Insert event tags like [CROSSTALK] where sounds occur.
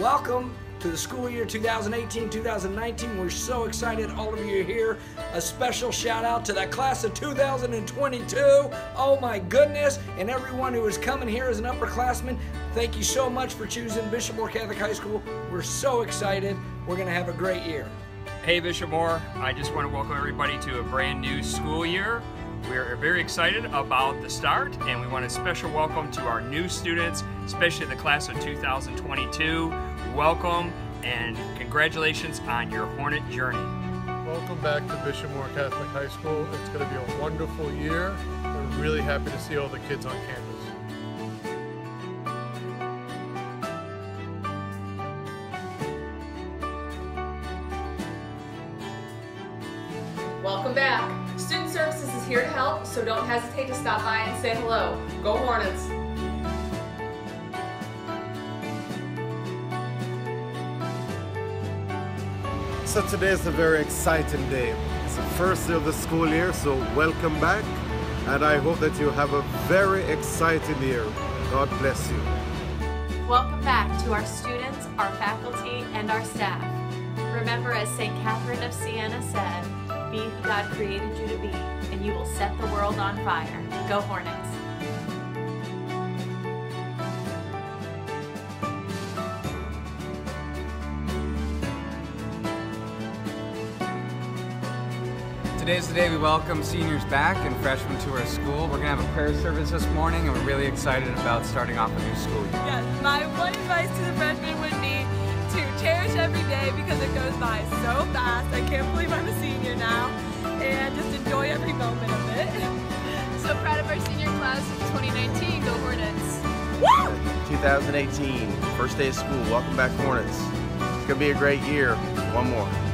Welcome to the school year 2018-2019. We're so excited all of you are here. A special shout out to that class of 2022. Oh my goodness. And everyone who is coming here as an upperclassman, thank you so much for choosing Bishop Moore Catholic High School. We're so excited. We're going to have a great year. Hey Bishop Moore, I just want to welcome everybody to a brand new school year. We're very excited about the start and we want a special welcome to our new students, especially the class of 2022. Welcome and congratulations on your Hornet journey. Welcome back to Bishop Moore Catholic High School. It's going to be a wonderful year. We're really happy to see all the kids on campus. Welcome back. Student Services is here to help, so don't hesitate to stop by and say hello. Go Hornets! So today is a very exciting day. It's the first day of the school year, so welcome back. And I hope that you have a very exciting year. God bless you. Welcome back to our students, our faculty, and our staff. Remember, as St. Catherine of Siena said, be who God created you to be, and you will set the world on fire. Go Hornets! Today's the day we welcome seniors back and freshmen to our school. We're going to have a prayer service this morning, and we're really excited about starting off a new school year. Yes, my one advice to the freshmen would day because it goes by so fast. I can't believe I'm a senior now, and just enjoy every moment of it. [LAUGHS] So proud of our senior class of 2019. Go Hornets! Woo! 2018, first day of school. Welcome back, Hornets. It's going to be a great year. One more.